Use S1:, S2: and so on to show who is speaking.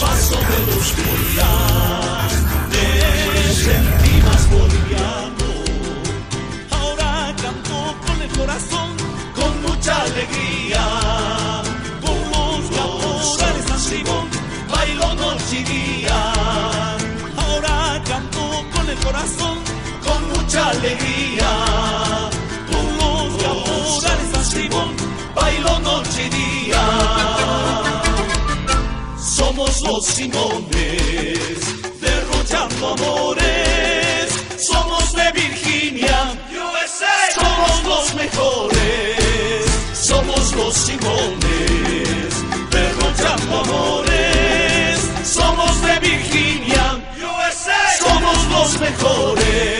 S1: paso de la oscuridad,
S2: te sentí más boliviano.
S1: Ahora canto con el corazón,
S2: con mucha alegría.
S1: Con los laborales San Simón,
S2: bailo noche y día. Ahora canto con el corazón, con mucha alegría. Somos los Simones derrochando amores. Somos de Virginia, USA. Somos los mejores. Somos los Simones derrochando amores. Somos de Virginia, USA. Somos los mejores.